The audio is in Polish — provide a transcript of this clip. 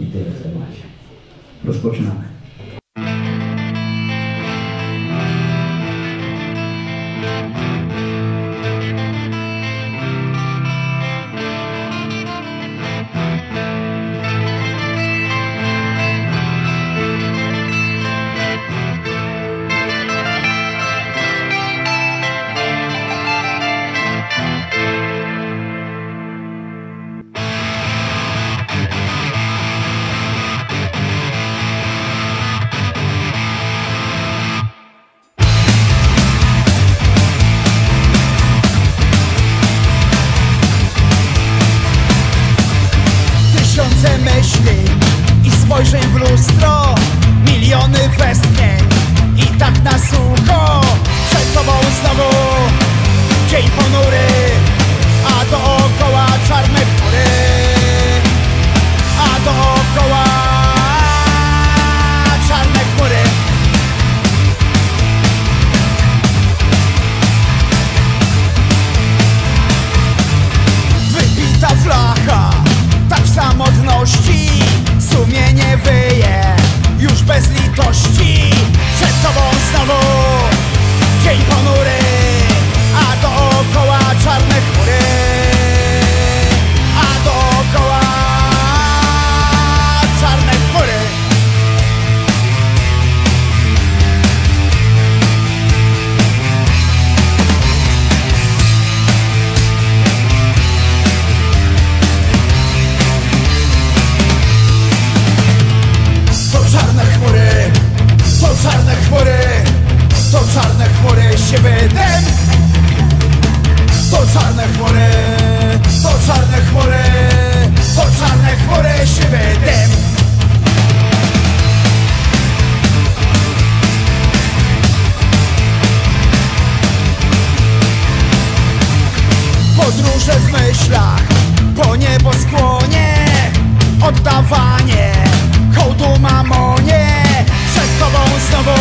I tyle w temacie. Rozpoczynamy. tysiące myśli i spojrzeń w lustro, miliony westchnień i tak na sucho. się wydem To czarne chmury, to czarne chmury To czarne chmury się wydem Podróże w myślach po nieboskłonie Oddawanie hołdu mamonie Przed tobą znowu